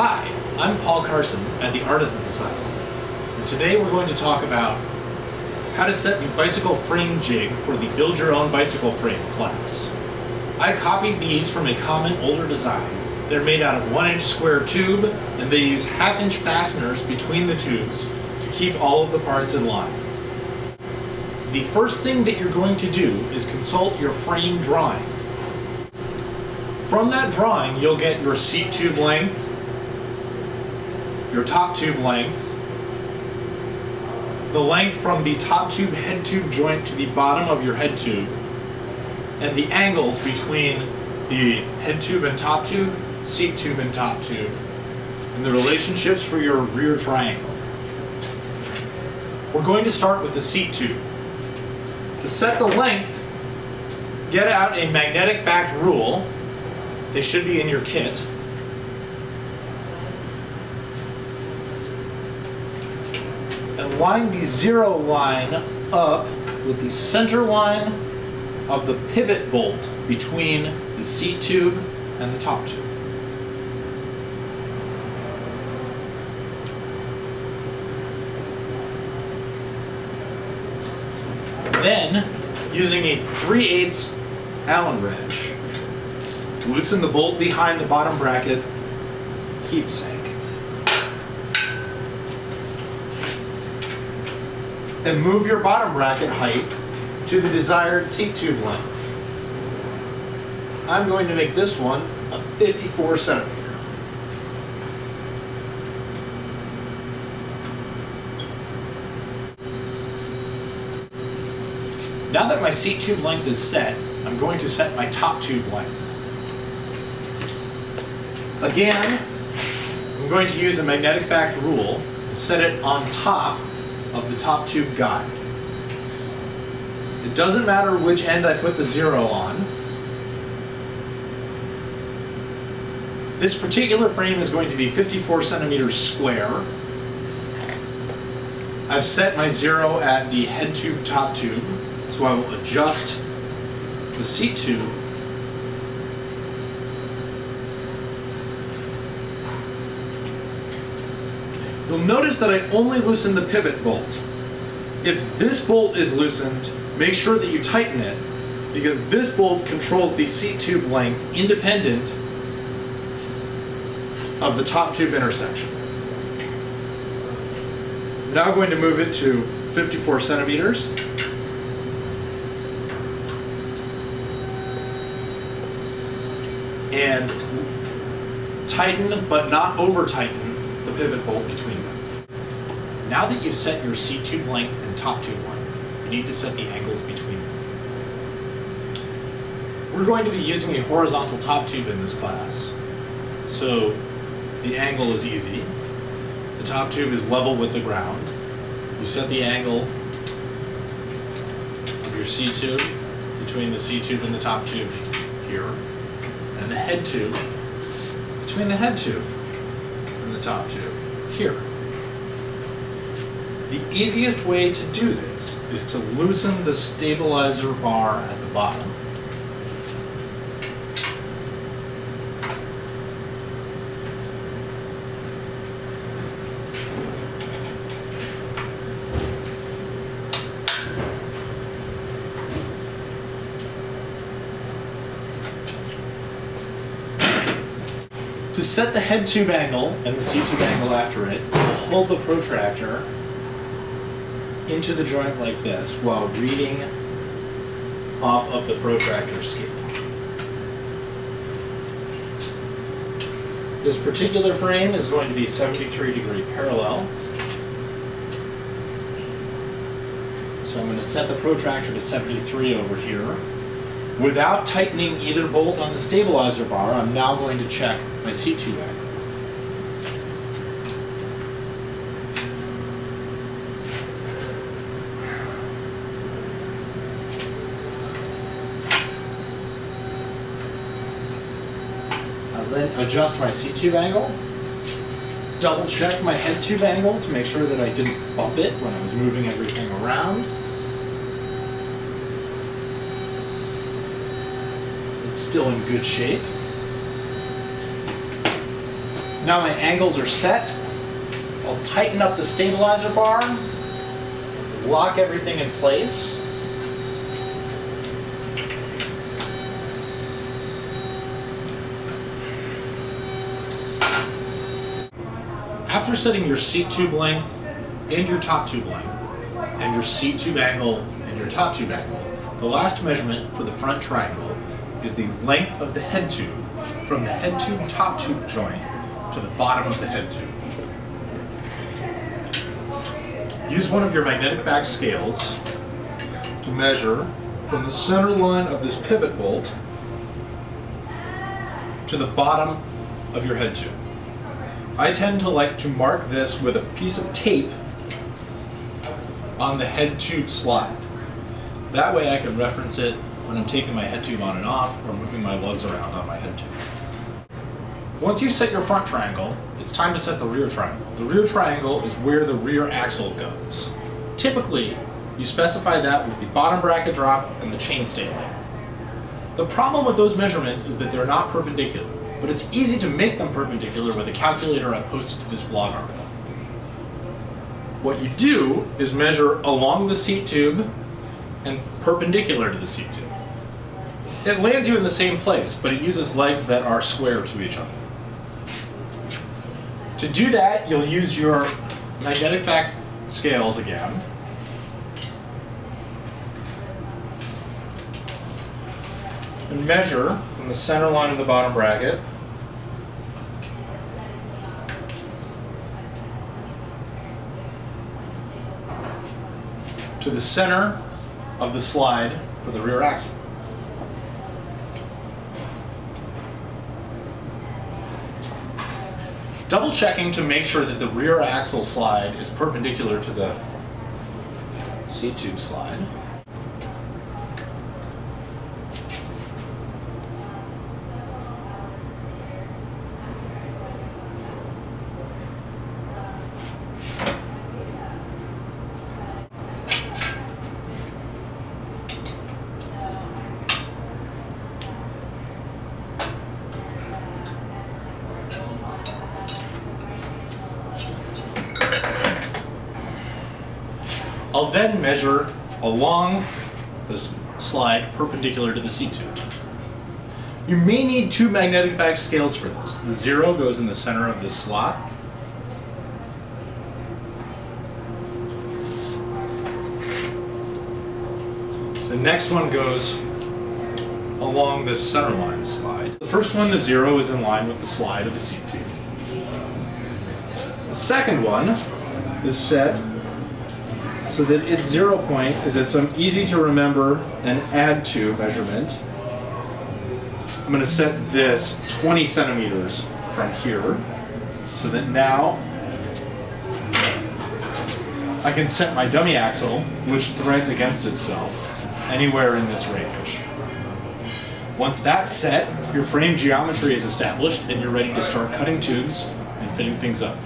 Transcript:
Hi, I'm Paul Carson at the Artisans Asylum, and today we're going to talk about how to set the bicycle frame jig for the Build Your Own Bicycle Frame class. I copied these from a common older design. They're made out of 1 inch square tube, and they use half inch fasteners between the tubes to keep all of the parts in line. The first thing that you're going to do is consult your frame drawing. From that drawing, you'll get your seat tube length, your top tube length, the length from the top tube head tube joint to the bottom of your head tube, and the angles between the head tube and top tube, seat tube and top tube, and the relationships for your rear triangle. We're going to start with the seat tube. To set the length, get out a magnetic backed rule. They should be in your kit. And line the zero line up with the center line of the pivot bolt between the seat tube and the top tube. Then, using a 3 8 Allen wrench, loosen the bolt behind the bottom bracket heat sink. And move your bottom bracket height to the desired seat tube length. I'm going to make this one a 54 centimeter. Now that my seat tube length is set, I'm going to set my top tube length. Again, I'm going to use a magnetic backed rule set it on top of the top tube guide. It doesn't matter which end I put the zero on. This particular frame is going to be 54 centimeters square. I've set my zero at the head tube, top tube, so I will adjust the seat tube You'll notice that I only loosen the pivot bolt. If this bolt is loosened, make sure that you tighten it because this bolt controls the seat tube length independent of the top tube intersection. I'm now going to move it to 54 centimeters. And tighten but not over tighten the pivot bolt between them. Now that you've set your seat tube length and top tube length, you need to set the angles between them. We're going to be using a horizontal top tube in this class, so the angle is easy. The top tube is level with the ground. You set the angle of your seat tube between the seat tube and the top tube here, and the head tube between the head tube the top tube here. The easiest way to do this is to loosen the stabilizer bar at the bottom. To set the head tube angle and the seat tube angle after it, we'll hold the protractor into the joint like this while reading off of the protractor scale. This particular frame is going to be 73 degree parallel. So I'm going to set the protractor to 73 over here. Without tightening either bolt on the stabilizer bar, I'm now going to check my seat tube angle. I'll then adjust my seat tube angle. Double check my head tube angle to make sure that I didn't bump it when I was moving everything around. It's still in good shape. Now my angles are set. I'll tighten up the stabilizer bar, lock everything in place. After setting your seat tube length and your top tube length, and your seat tube angle and your top tube angle, the last measurement for the front triangle is the length of the head tube from the head tube top tube joint to the bottom of the head tube. Use one of your magnetic back scales to measure from the center line of this pivot bolt to the bottom of your head tube. I tend to like to mark this with a piece of tape on the head tube slide. That way I can reference it when I'm taking my head tube on and off or moving my lugs around on my head tube. Once you set your front triangle, it's time to set the rear triangle. The rear triangle is where the rear axle goes. Typically, you specify that with the bottom bracket drop and the chainstay length. The problem with those measurements is that they're not perpendicular but it's easy to make them perpendicular with a calculator I've posted to this blog article. What you do is measure along the seat tube and perpendicular to the seat tube. It lands you in the same place, but it uses legs that are square to each other. To do that, you'll use your magnetic back scales again. And measure from the center line of the bottom bracket to the center of the slide for the rear axle. Double checking to make sure that the rear axle slide is perpendicular to the seat tube slide. I'll then measure along this slide perpendicular to the seat tube. You may need two magnetic back scales for this. The zero goes in the center of this slot. The next one goes along this center line slide. The first one, the zero, is in line with the slide of the seat tube. The second one is set so that its zero point is at some easy to remember and add to measurement. I'm going to set this 20 centimeters from here so that now I can set my dummy axle, which threads against itself, anywhere in this range. Once that's set, your frame geometry is established and you're ready to start cutting tubes and fitting things up.